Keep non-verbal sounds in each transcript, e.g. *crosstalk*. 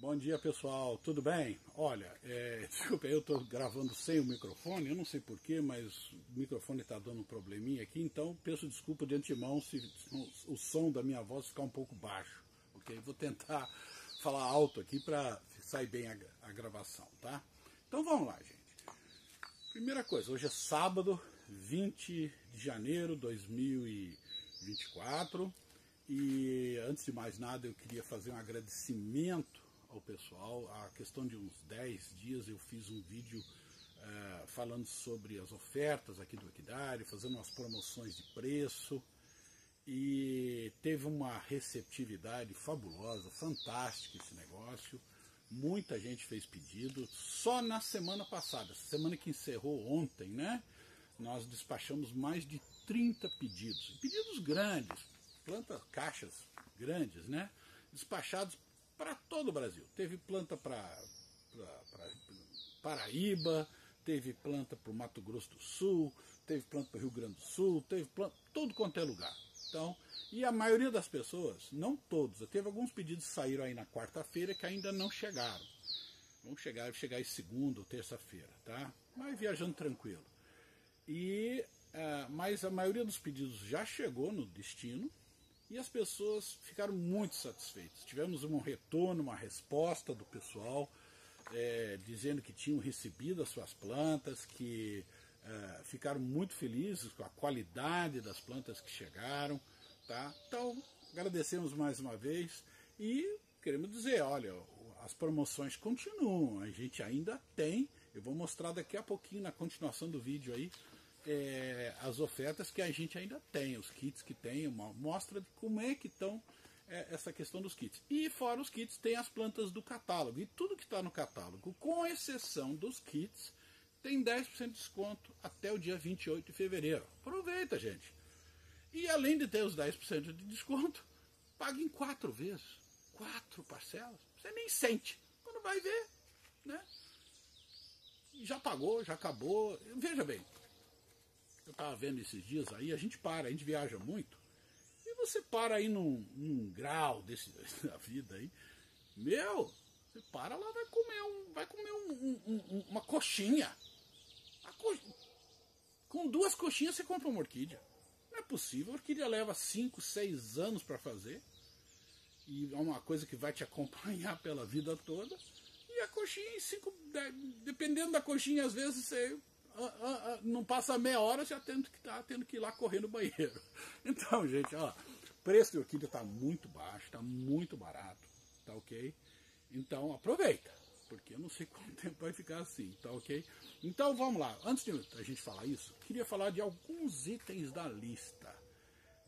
Bom dia pessoal, tudo bem? Olha, é, *laughs* desculpa, eu estou gravando sem o microfone, eu não sei porquê, mas o microfone está dando um probleminha aqui, então peço desculpa de antemão se o som da minha voz ficar um pouco baixo, ok? Vou tentar *laughs* falar alto aqui para sair bem a, a gravação, tá? Então vamos lá, gente. Primeira coisa, hoje é sábado, 20 de janeiro de 2024, e antes de mais nada eu queria fazer um agradecimento ao pessoal. A questão de uns 10 dias eu fiz um vídeo uh, falando sobre as ofertas aqui do Equidário, fazendo umas promoções de preço e teve uma receptividade fabulosa, fantástica esse negócio. Muita gente fez pedido. Só na semana passada, semana que encerrou ontem, né? Nós despachamos mais de 30 pedidos. Pedidos grandes, plantas, caixas grandes, né? Despachados para todo o Brasil. Teve planta para Paraíba, teve planta para o Mato Grosso do Sul, teve planta para o Rio Grande do Sul, teve planta todo quanto é lugar. Então, e a maioria das pessoas, não todos, teve alguns pedidos que saíram aí na quarta-feira que ainda não chegaram. Vão chegar, chegar em segunda ou terça-feira, tá? Mas viajando tranquilo. E, uh, mas a maioria dos pedidos já chegou no destino, e as pessoas ficaram muito satisfeitas. Tivemos um retorno, uma resposta do pessoal é, dizendo que tinham recebido as suas plantas, que é, ficaram muito felizes com a qualidade das plantas que chegaram. Tá? Então, agradecemos mais uma vez e queremos dizer, olha, as promoções continuam, a gente ainda tem, eu vou mostrar daqui a pouquinho na continuação do vídeo aí, é, as ofertas que a gente ainda tem, os kits que tem, uma mostra de como é que estão é, essa questão dos kits. E fora os kits, tem as plantas do catálogo. E tudo que está no catálogo, com exceção dos kits, tem 10% de desconto até o dia 28 de fevereiro. Aproveita, gente. E além de ter os 10% de desconto, pague em quatro vezes. Quatro parcelas. Você nem sente. Quando vai ver, né? Já pagou, já acabou. Veja bem, eu estava vendo esses dias aí, a gente para, a gente viaja muito, e você para aí num, num grau desse, *laughs* da vida aí, meu, você para lá, vai comer, um, vai comer um, um, uma coxinha. Co... Com duas coxinhas você compra uma orquídea. Não é possível, a orquídea leva 5, 6 anos para fazer, e é uma coisa que vai te *laughs* acompanhar pela vida toda. E a coxinha 5, dependendo da coxinha, às vezes você não passa meia hora já tendo que tá tendo que ir lá correr no banheiro. *laughs* Então, gente, ó, preço de orquídea está muito baixo, está muito barato, tá ok? Então aproveita, porque eu não sei *laughs* quanto tempo vai ficar assim, tá ok? Então vamos lá, antes de a gente falar isso, queria falar de alguns itens da lista.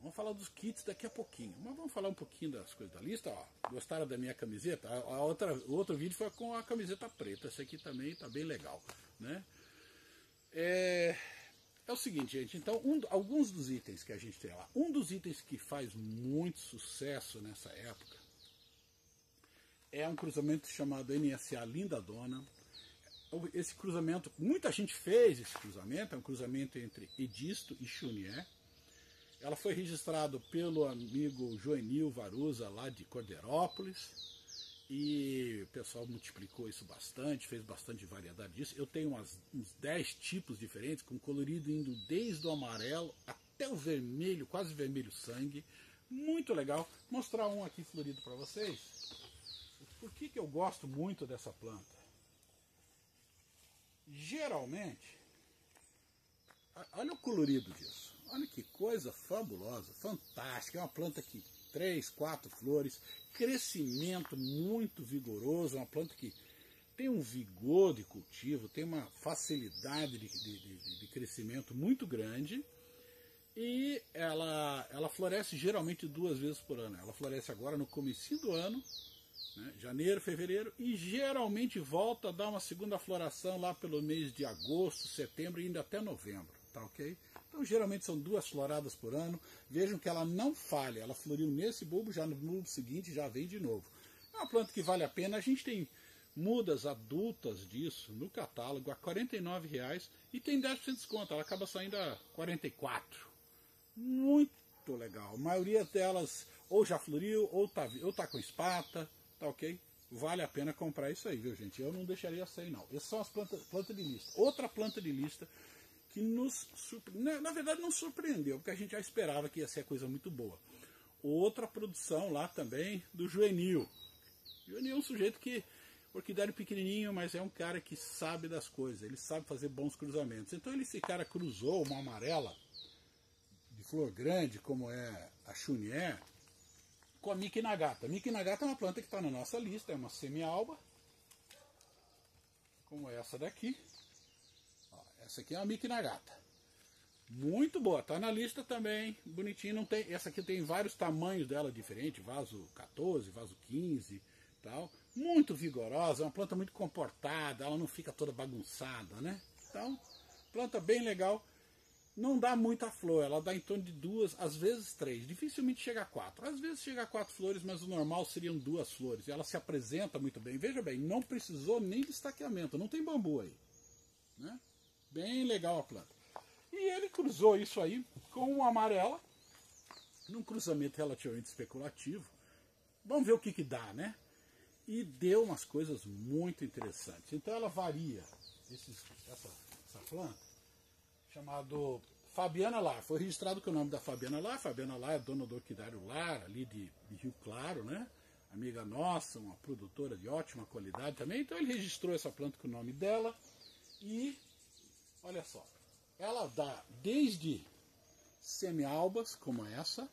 Vamos falar dos kits daqui a pouquinho, mas vamos falar um pouquinho das coisas da lista. Ó, gostaram da minha camiseta? A outra, o outro vídeo foi com a camiseta preta, esse aqui também está bem legal, né? É, é o seguinte, gente. Então, um, alguns dos itens que a gente tem lá. Um dos itens que faz muito sucesso nessa época é um cruzamento chamado NSA Linda Dona. Esse cruzamento, muita gente fez esse cruzamento, é um cruzamento entre Edisto e Chunier. Ela foi registrada pelo amigo Joenil Varuza, lá de Corderópolis. E o pessoal multiplicou isso bastante, fez bastante variedade disso. Eu tenho umas, uns 10 tipos diferentes, com colorido indo desde o amarelo até o vermelho, quase vermelho sangue. Muito legal. Mostrar um aqui florido para vocês. Por que, que eu gosto muito dessa planta? Geralmente, olha o colorido disso. Olha que coisa fabulosa, fantástica. É uma planta que três, quatro flores, crescimento muito vigoroso, uma planta que tem um vigor de cultivo, tem uma facilidade de, de, de, de crescimento muito grande e ela, ela floresce geralmente duas vezes por ano. Ela floresce agora no começo do ano, né, janeiro, fevereiro, e geralmente volta a dar uma segunda floração lá pelo mês de agosto, setembro e ainda até novembro tá ok? Então geralmente são duas floradas por ano. Vejam que ela não falha, ela floriu nesse bulbo, já no bulbo seguinte já vem de novo. É uma planta que vale a pena, a gente tem mudas adultas disso no catálogo a R$ reais e tem 10% de desconto, ela acaba saindo a 44. Muito legal. A maioria delas ou já floriu ou tá, ou tá com espata, tá ok? vale a pena comprar isso aí, viu gente? Eu não deixaria sem não. Essas são as plantas planta de lista. Outra planta de lista que nos surpreendeu, na verdade não surpreendeu, porque a gente já esperava que ia ser coisa muito boa. Outra produção lá também do Juvenil. Juvenil é um sujeito que, orquidário pequenininho, mas é um cara que sabe das coisas, ele sabe fazer bons cruzamentos. Então ele, esse cara cruzou uma amarela de flor grande, como é a Chunier, com a Miki Nagata. Miki Nagata é uma planta que está na nossa lista, é uma semi-alba, como essa daqui. Essa aqui é uma Miki Nagata. Muito boa, tá na lista também, bonitinho, não tem, essa aqui tem vários tamanhos dela diferentes, vaso 14, vaso 15, tal. Muito vigorosa, é uma planta muito comportada, ela não fica toda bagunçada, né? Então, planta bem legal não dá muita flor, ela dá em torno de duas, às vezes três, dificilmente chega a quatro. Às vezes chega a quatro flores, mas o normal seriam duas flores. Ela se apresenta muito bem. Veja bem, não precisou nem de não tem bambu aí. Né? Bem legal a planta. E ele cruzou isso aí com uma amarela, num cruzamento relativamente especulativo. Vamos ver o que, que dá, né? E deu umas coisas muito interessantes. Então ela varia essa, essa planta chamado Fabiana Lar. Foi registrado com o nome da Fabiana Lar. Fabiana Lar é dona do Orquidário Lar, ali de, de, Rio Claro, né? Amiga nossa, uma produtora de ótima qualidade também. Então ele registrou essa planta com o nome dela. E olha só, ela dá desde semi-albas, como essa.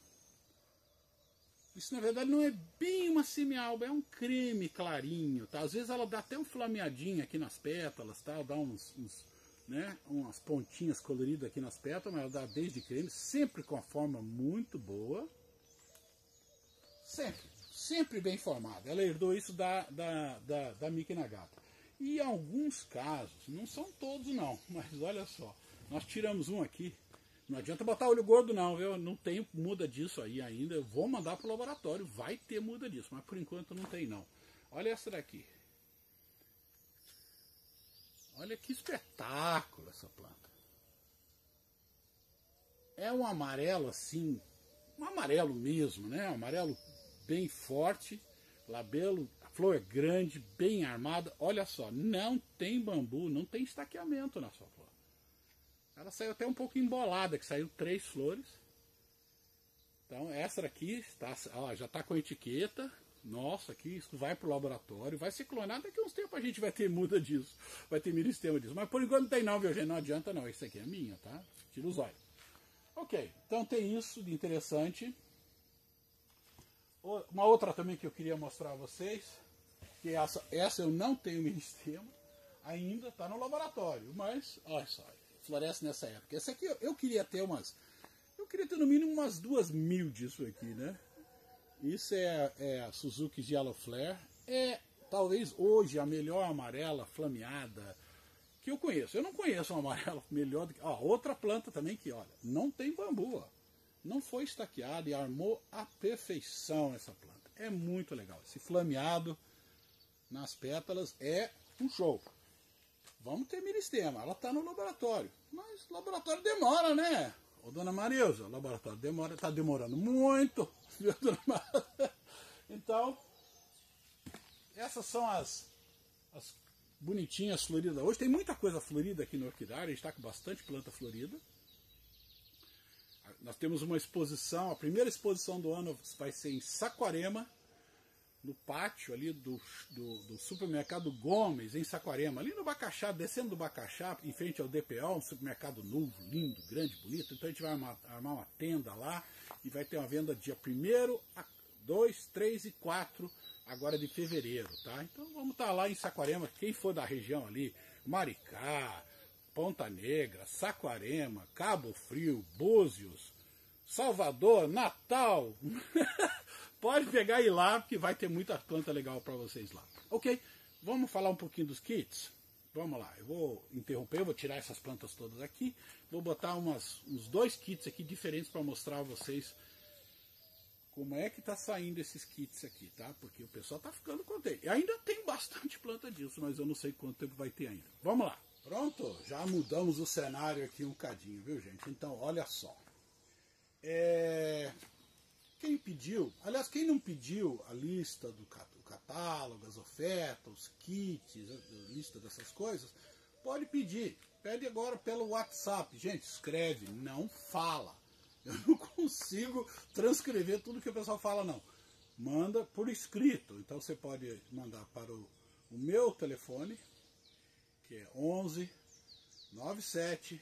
Isso na verdade não é bem uma semi-alba, é um creme clarinho, tá? Às vezes ela dá até um flameadinho aqui nas pétalas, tá? Dá uns, uns né, umas pontinhas coloridas aqui nas pétalas, mas ela dá desde creme, sempre com a forma muito boa. Sempre, sempre bem formada. Ela herdou isso da, da, da, da Miki Nagata. E alguns casos, não são todos não, mas olha só, nós tiramos um aqui, não adianta botar olho gordo não, viu? Não tem muda disso aí ainda, eu vou mandar para o laboratório, vai ter muda disso, mas por enquanto não tem não. Olha essa daqui, Olha que espetáculo essa planta. É um amarelo assim, um amarelo mesmo, né? Um amarelo bem forte, labelo, flor é grande, bem armada. Olha só, não tem bambu, não tem estaqueamento na sua flor. Ela saiu até um pouco embolada, que saiu três flores. Então essa daqui está, ó, já está com etiqueta, nossa, que isso vai para o laboratório, vai ser clonado, daqui uns tempos a gente vai ter muda disso, vai ter milistema disso. Mas por enquanto não tem não, viu, gente? Não adianta não, isso aqui é minha, tá? Tira os olhos. Ok, então tem isso de interessante. Uma outra também que eu queria mostrar a vocês, essa, essa eu não tenho milistema, ainda está no laboratório, mas olha só, floresce nessa época. Essa aqui eu, eu queria ter umas, eu queria ter no mínimo umas duas mil disso aqui, né? Isso é, é Suzuki Yellow Flare. É talvez hoje a melhor amarela flameada que eu conheço. Eu não conheço uma amarela *laughs* melhor do que. Ó, outra planta também que, olha, não tem bambu. Ó. Não foi estaqueada e armou a perfeição essa planta. É muito legal. Esse flameado nas pétalas é um show. Vamos ter miristema. Ela está no laboratório. Mas laboratório demora, né? Ô, dona Marilza, laboratório demora, está demorando muito. *laughs* Então, essas são as, as bonitinhas floridas. Hoje tem muita coisa florida aqui no orquidário, a gente está com bastante planta florida. Nós temos uma exposição, a primeira exposição do ano vai ser em Saquarema, no pátio ali do, do, do, supermercado Gomes, em Saquarema, ali no Bacaxá, descendo do Bacaxá, em frente ao DPO, um supermercado novo, lindo, grande, bonito. Então a gente vai armar, armar uma tenda lá e vai ter uma venda dia 1 a 2, 3 e 4 agora de fevereiro, tá? Então vamos estar tá lá em Saquarema, quem for da região ali, Maricá, Ponta Negra, Saquarema, Cabo Frio, Búzios, Salvador, Natal. *laughs* Pode pegar e ir lá, porque vai ter muita planta legal para vocês lá. Ok, vamos falar um pouquinho dos kits? Vamos lá, eu vou interromper, eu vou tirar essas plantas todas aqui. Vou botar umas, uns dois kits aqui diferentes para mostrar a vocês como é que está saindo esses kits aqui, tá? Porque o pessoal está ficando contente. E ainda tem bastante planta disso, mas eu não sei quanto tempo vai ter ainda. Vamos lá. Pronto, já mudamos o cenário aqui um cadinho, viu gente? Então, olha só. É... Quem pediu, aliás, quem não pediu a lista do catálogo, as ofertas, os kits, a lista dessas coisas, pode pedir. Pede agora pelo WhatsApp. Gente, escreve, não fala. Eu não *laughs* consigo transcrever tudo que o pessoal fala, não. Manda por escrito. Então você pode mandar para o, o meu telefone, que é 11 97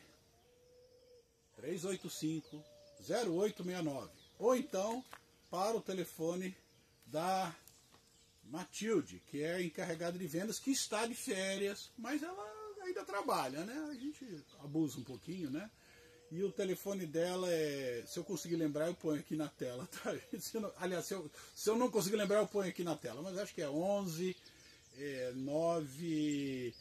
385 0869. Ou então para o telefone da Matilde, que é encarregada de vendas, que está de férias, mas ela ainda trabalha, né? A gente abusa um pouquinho, né? E o telefone dela é. Se eu conseguir lembrar, eu ponho aqui na tela, tá? *laughs* Se não, aliás, se eu, se eu não conseguir lembrar, eu ponho aqui na tela, mas acho que é 11 é, 9.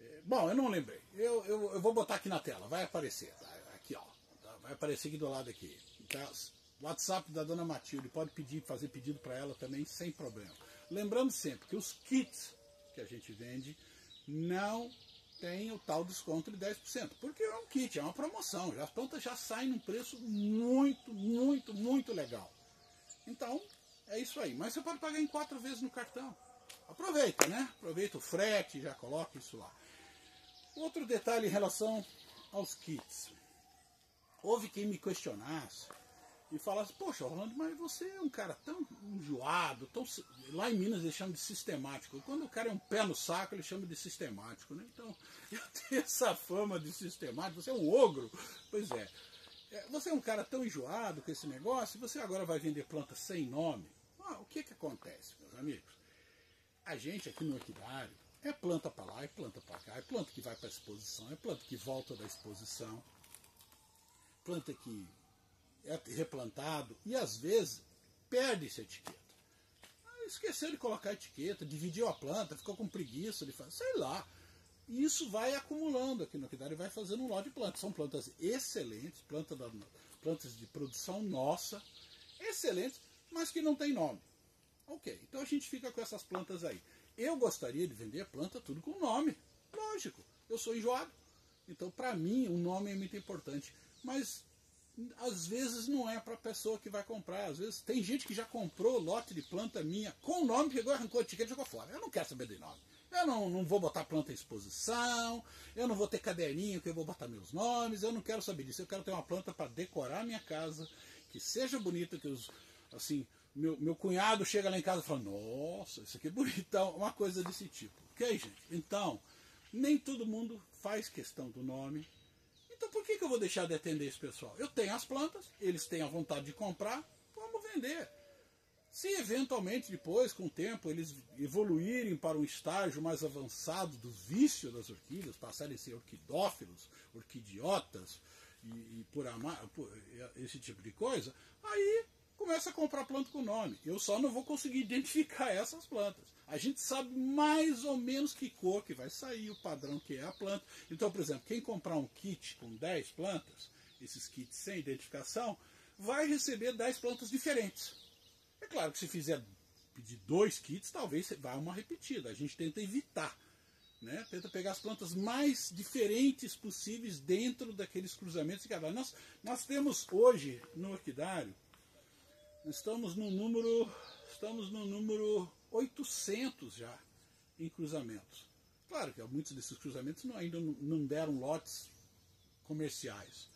É, bom, eu não lembrei. Eu, eu, eu, vou botar aqui na tela, vai aparecer. Tá? Aqui, ó. Tá? Vai aparecer aqui do lado aqui. Tá? WhatsApp da dona Matilde, pode pedir, fazer pedido para ela também sem problema. Lembrando sempre que os kits que a gente vende não tem o tal desconto de 10%, porque é um kit, é uma promoção, as plantas já saem num preço muito, muito, muito legal. Então, é isso aí. Mas você pode pagar em quatro vezes no cartão. Aproveita, né? Aproveita o frete, já coloca isso lá. Outro detalhe em relação aos kits. Houve quem me questionasse e falasse, poxa, Orlando, mas você é um cara tão enjoado, tão... lá em Minas eles chamam de sistemático. Quando o cara é um pé no saco, eles chamam de sistemático. Né? Então, *laughs* eu tenho essa fama de sistemático, você é um ogro. Pois é. é você é um cara tão enjoado com esse negócio, você agora vai vender planta sem nome. Ah, o que, que acontece, meus amigos? A gente aqui no Orquidário é planta para lá, é planta para cá, é planta que vai para a exposição, é planta que volta da exposição, planta que é replantado e às vezes perde essa etiqueta. Ah, esqueceu de colocar a etiqueta, dividiu a planta, ficou com preguiça de fazer, sei lá. E isso vai acumulando aqui no Aquidar e vai fazendo um lote de plantas. São plantas excelentes, planta da, plantas de produção nossa, excelentes, mas que não tem nome. Ok, então a gente fica com essas plantas aí. Eu gostaria de vender planta tudo com nome, lógico. Eu sou enjoado. Então, para mim, o nome é muito importante. Mas às vezes não é para a pessoa que vai comprar. Às vezes tem gente que já comprou lote de planta minha com o nome, pegou, arrancou a etiqueta e jogou fora. Eu não quero saber de nome. Eu não, não vou botar planta em exposição, eu não vou ter caderninho que eu vou botar meus nomes, eu não quero saber disso. Eu quero ter uma planta para decorar minha casa, que seja bonita, que os. Assim, meu, meu cunhado chega lá em casa e fala, nossa, isso aqui é bonitão, uma coisa desse tipo. Ok, gente? Então, nem todo mundo faz questão do nome, então por que, que eu vou deixar de atender esse pessoal? Eu tenho as plantas, eles têm a vontade de comprar, vamos vender. Se eventualmente depois, com o tempo, eles evoluírem para um estágio mais avançado do vício das orquídeas, passarem a ser orquidófilos, orquidiotas e, e por, amar, por esse tipo de coisa, aí começa a comprar planta com nome. Eu só não vou conseguir identificar essas plantas. A gente sabe mais ou menos que cor que vai sair, o padrão que é a planta. Então, por exemplo, quem comprar um kit com 10 plantas, esses kits sem identificação, vai receber 10 plantas diferentes. É claro que se fizer pedir dois kits, talvez vá uma repetida. A gente tenta evitar. Né? Tenta pegar as plantas mais diferentes possíveis dentro daqueles cruzamentos de cada nós, nós temos hoje no orquidário, estamos no número, estamos no número 800 já em cruzamentos. Claro que muitos desses cruzamentos não, ainda não deram lotes comerciais.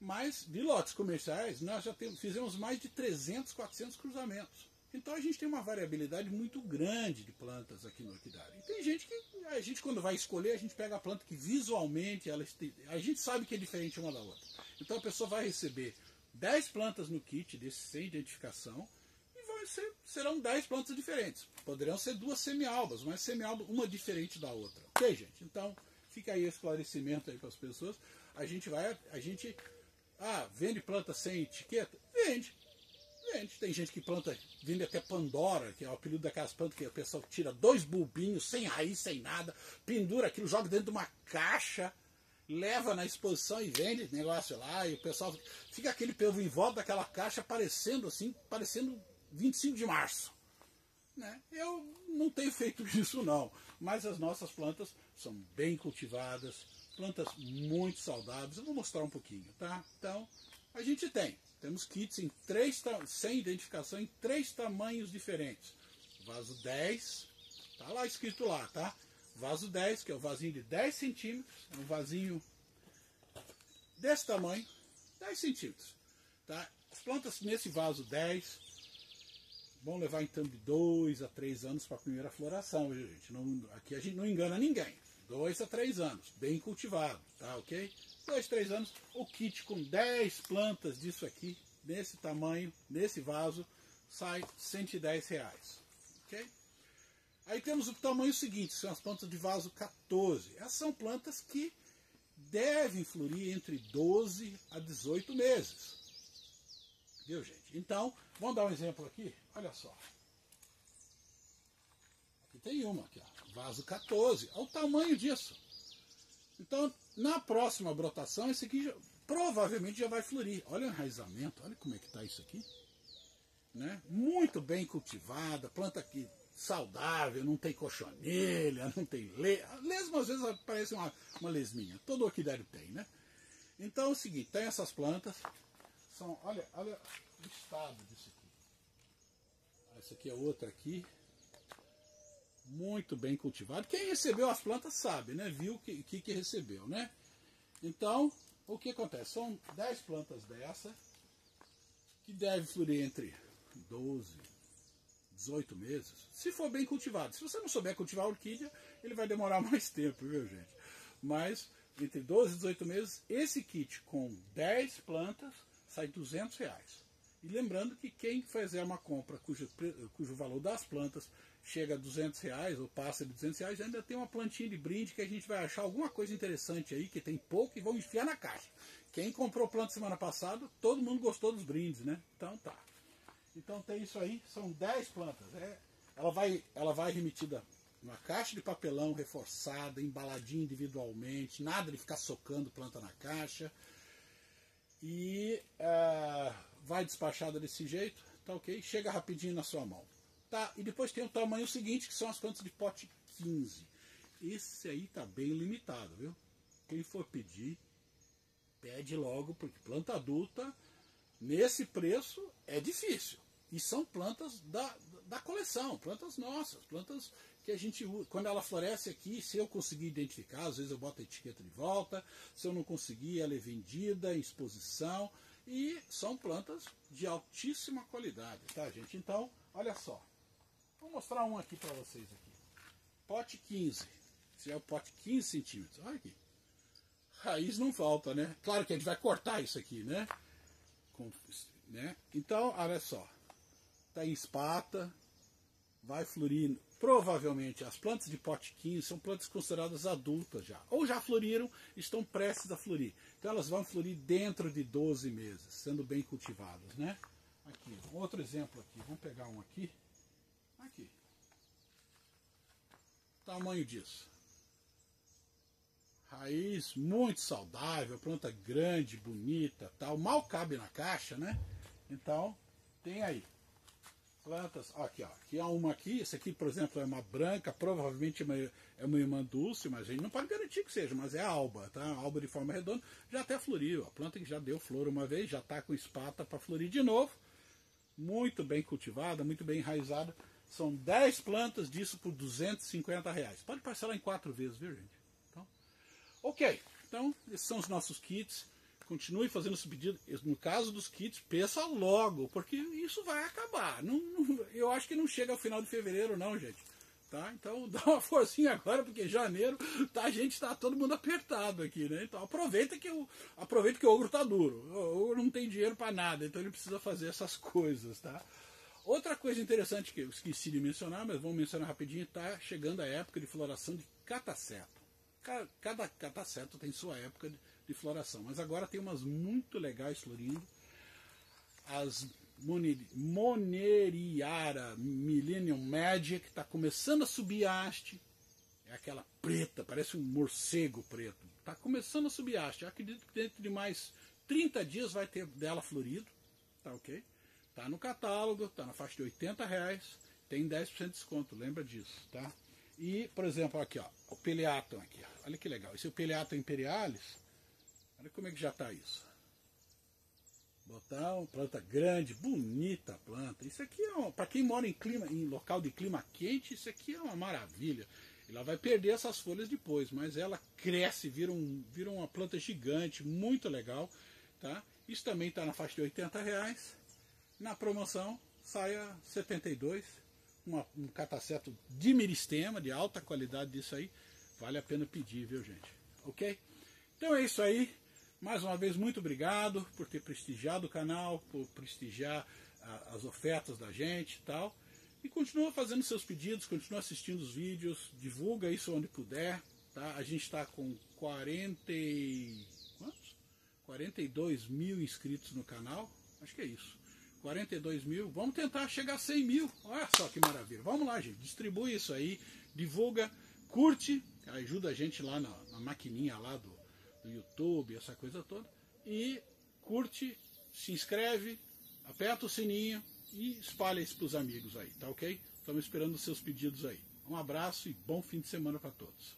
Mas de lotes comerciais, nós já temos, fizemos mais de 300, 400 cruzamentos. Então a gente tem uma variabilidade muito grande de plantas aqui no orquidário. E tem gente que, a gente quando vai escolher, a gente pega a planta que visualmente, ela, a gente sabe que é diferente uma da outra. Então a pessoa vai receber 10 plantas no kit desse sem identificação, ser, serão 10 plantas diferentes. Poderão ser duas semialbas, mas semialba uma diferente da outra. Ok, gente? Então, fica aí o esclarecimento aí para as pessoas. A gente vai, a gente, ah, vende planta sem etiqueta? Vende. Vende. Tem gente que planta, vende até Pandora, que é o apelido daquelas plantas que a pessoa tira dois bulbinhos, sem raiz, sem nada, pendura aquilo, joga dentro de uma caixa, leva na exposição e vende negócio lá, e o pessoal fica aquele povo em volta daquela caixa parecendo assim, parecendo 25 de março. Né? Eu não tenho feito *laughs* isso não, mas as nossas plantas são bem cultivadas, plantas muito saudáveis. Eu vou mostrar um pouquinho, tá? Então, a gente tem. Temos kits em três sem identificação em três tamanhos diferentes. vaso 10, tá lá escrito lá, tá? Vaso 10, que é o vasinho de 10 centímetros, é um vasinho desse tamanho, 10 centímetros, tá? As plantas nesse vaso 10 vão levar torno de 2 a 3 anos para a primeira floração, viu, gente? Não, aqui a gente não engana ninguém. 2 a 3 anos, bem cultivado, tá ok? 2, 3 anos, o kit com 10 plantas disso aqui, nesse tamanho, nesse vaso, sai 110 reais, ok? Aí temos o tamanho seguinte, são as plantas de vaso 14. Essas são plantas que devem florir entre 12 a 18 meses. Viu, gente? Então, vamos dar um exemplo aqui? Olha só. Aqui tem uma, aqui, ó, vaso 14. Olha o tamanho disso. Então, na próxima brotação, esse aqui já, provavelmente já vai florir. Olha o enraizamento, olha como é que está isso aqui. Né? Muito bem cultivada, planta aqui saudável, não tem cochonilha, não tem lesma. Lesma às vezes parece uma, uma lesminha, todo orquidério tem, né? Então é o seguinte, tem essas plantas, são, olha, olha o estado disso aqui. Essa aqui é outra aqui, muito bem cultivado. Quem recebeu as plantas sabe, né? Viu o que, que, que recebeu, né? Então, o que acontece? São 10 plantas dessa, que deve florir entre 12, 18 meses, se for bem cultivado. Se você não souber cultivar a orquídea, ele vai demorar *laughs* mais tempo, viu gente? Mas entre 12 e 18 meses, esse kit com 10 plantas sai 200 reais. E lembrando que quem fizer uma compra cujo, cujo valor das plantas chega a 200 reais ou passa de 200 reais, ainda tem uma plantinha de brinde que a gente vai achar alguma coisa interessante aí, que tem pouco, e vão enfiar na caixa. Quem comprou planta semana passada, todo mundo gostou dos brindes, né? Então tá. Então tem isso aí, são 10 plantas. É, ela, vai, ela vai remetida numa caixa de papelão reforçada, embaladinha individualmente, nada de ficar socando planta na caixa. E uh, vai despachada desse jeito, tá ok? Chega rapidinho na sua mão. Tá? E depois tem o tamanho seguinte, que são as plantas de pote 15. Esse aí tá bem limitado, viu? Quem for pedir, pede logo, porque planta adulta, nesse preço, é difícil. E são plantas da, da coleção, plantas nossas, plantas que a gente usa. Quando ela floresce aqui, se eu conseguir identificar, às vezes eu boto a etiqueta de volta, se eu não conseguir, ela é vendida em exposição. E são plantas de altíssima qualidade, tá, gente? Então, olha só. Vou mostrar um aqui para vocês aqui. Pote 15. Esse é o pote 15 centímetros. Olha aqui. Raiz não falta, né? Claro que a gente vai cortar isso aqui, né? Com, né? Então, olha só está em espata, vai florir. Provavelmente as plantas de 15 são plantas consideradas adultas já, ou já floriram, estão prestes a florir. Então elas vão florir dentro de 12 meses, sendo bem cultivadas, né? Aqui, outro exemplo aqui, vamos pegar um aqui. Aqui. Tamanho disso. Raiz muito saudável, planta grande, bonita, tal. Mal cabe na caixa, né? Então, tem aí plantas. Aqui, ó, aqui há uma aqui. Essa aqui, por exemplo, é uma branca, provavelmente é uma, irmã dulce, mas a gente não pode garantir que seja, mas é alba, tá? Alba de forma redonda, já até floriu. A planta que já deu flor uma vez, já está com espata para florir de novo. Muito bem cultivada, muito bem enraizada. São 10 plantas disso por 250 reais. Pode parcelar em quatro vezes, viu, gente? Então, ok. Então, esses são os nossos kits continue fazendo esse pedido. No caso dos kits, pensa logo, porque isso vai acabar. Não, não, eu acho que não chega ao final de fevereiro, não, gente. Tá? Então *laughs* dá uma forcinha agora, porque janeiro tá, a gente está todo mundo apertado aqui, né? Então aproveita que o, aproveita que o ogro tá duro. O ogro não tem dinheiro para nada, então ele precisa fazer essas *laughs* coisas, tá? Outra coisa interessante que eu esqueci de mencionar, mas vamos mencionar rapidinho, tá chegando a época de floração de cataceto. Cada cataceto tem sua época de, de floração. Mas agora tem umas muito legais florindo. As Moneriara Millennium Magic está começando a subir a haste. É aquela preta, parece um morcego preto. Está começando a subir a haste. Eu acredito que dentro de mais 30 dias vai ter dela florido. Tá ok? Tá no catálogo, tá na faixa de 80 reais. Tem 10% de desconto, lembra disso, tá? E, por exemplo, aqui, ó, o Peleaton aqui, ó. olha que legal. Esse é o Peleaton imperialis, Olha como é que já está isso. Botão, planta grande, bonita planta. Isso aqui é para quem mora em clima, em local de clima quente, isso aqui é uma maravilha. Ela vai perder essas folhas depois, mas ela cresce, vira, um, vira uma planta gigante, muito legal. Tá? Isso também está na faixa de 80 reais. Na promoção sai a 72, uma, um cataceto de meristema, de alta qualidade disso aí. Vale a pena pedir, viu gente? Ok? Então é isso aí. Mais uma vez, muito obrigado por ter prestigiado o canal, por prestigiar a, as ofertas da gente e tal. E continua fazendo seus pedidos, continua assistindo os vídeos, divulga isso onde puder. Tá? A gente está com 40 quantos? 42 mil inscritos no canal. Acho que é isso. 42 mil. Vamos tentar chegar a 100 mil. Olha só que maravilha. Vamos lá, gente. Distribui isso aí, divulga, curte, ajuda a gente lá na, na maquininha lá do, YouTube, essa coisa toda. E curte, se inscreve, aperta o sininho e espalha isso para os amigos aí, tá ok? Estamos esperando os seus pedidos aí. Um abraço e bom fim de semana para todos.